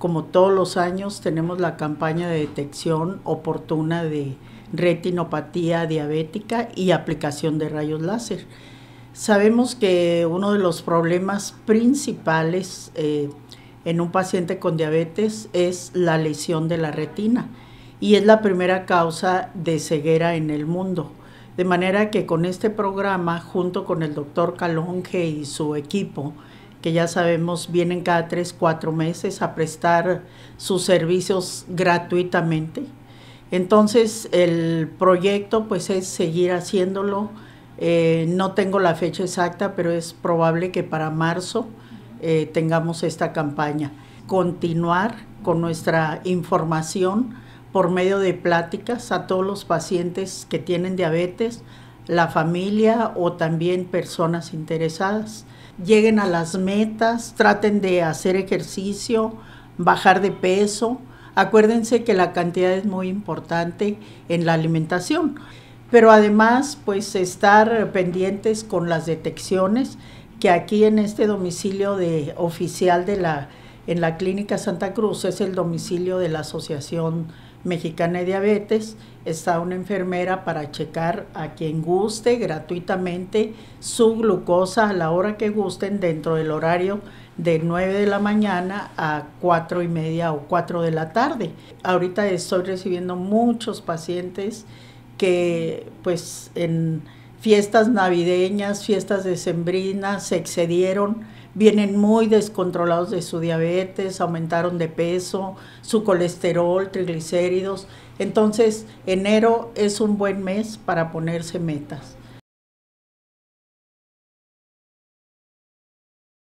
como todos los años, tenemos la campaña de detección oportuna de retinopatía diabética y aplicación de rayos láser. Sabemos que uno de los problemas principales eh, en un paciente con diabetes es la lesión de la retina y es la primera causa de ceguera en el mundo. De manera que con este programa, junto con el doctor Calonge y su equipo, que ya sabemos vienen cada tres, cuatro meses a prestar sus servicios gratuitamente. Entonces el proyecto pues es seguir haciéndolo. Eh, no tengo la fecha exacta, pero es probable que para marzo eh, tengamos esta campaña. Continuar con nuestra información por medio de pláticas a todos los pacientes que tienen diabetes, la familia o también personas interesadas. Lleguen a las metas, traten de hacer ejercicio, bajar de peso. Acuérdense que la cantidad es muy importante en la alimentación, pero además pues estar pendientes con las detecciones que aquí en este domicilio de oficial de la en la clínica Santa Cruz es el domicilio de la Asociación Mexicana de Diabetes, está una enfermera para checar a quien guste gratuitamente su glucosa a la hora que gusten dentro del horario de 9 de la mañana a 4 y media o 4 de la tarde. Ahorita estoy recibiendo muchos pacientes que pues en fiestas navideñas, fiestas decembrinas se excedieron vienen muy descontrolados de su diabetes, aumentaron de peso, su colesterol, triglicéridos. Entonces, enero es un buen mes para ponerse metas.